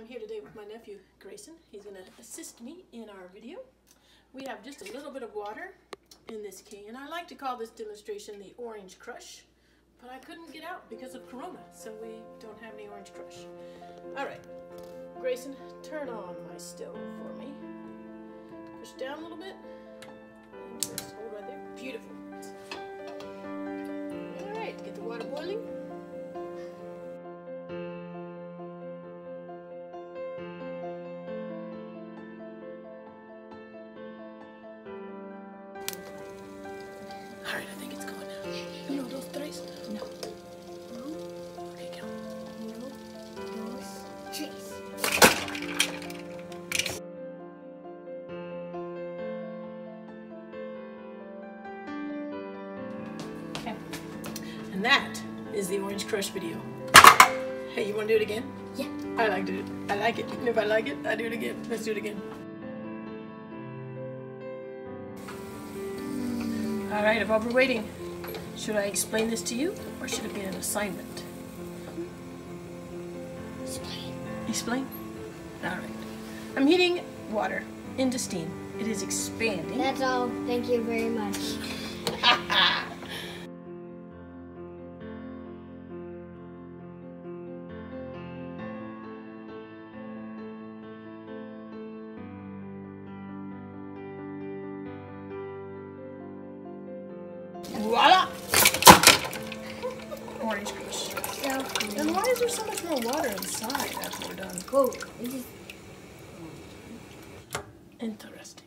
I'm here today with my nephew Grayson. He's going to assist me in our video. We have just a little bit of water in this can. And I like to call this demonstration the Orange Crush, but I couldn't get out because of Corona, so we don't have any Orange Crush. All right, Grayson, turn on my stove for me. Push down a little bit. And just hold right there. Beautiful. And that is the Orange Crush video. Hey, you want to do it again? Yeah. I like it. I like it. And if I like it, I do it again. Let's do it again. All right, while we're waiting, should I explain this to you or should it be an assignment? Explain. Explain? All right. I'm heating water into steam. It is expanding. That's all. Thank you very much. Voila! Orange Crush. So, And why is there so much more water inside after we're done? whoa. Interesting.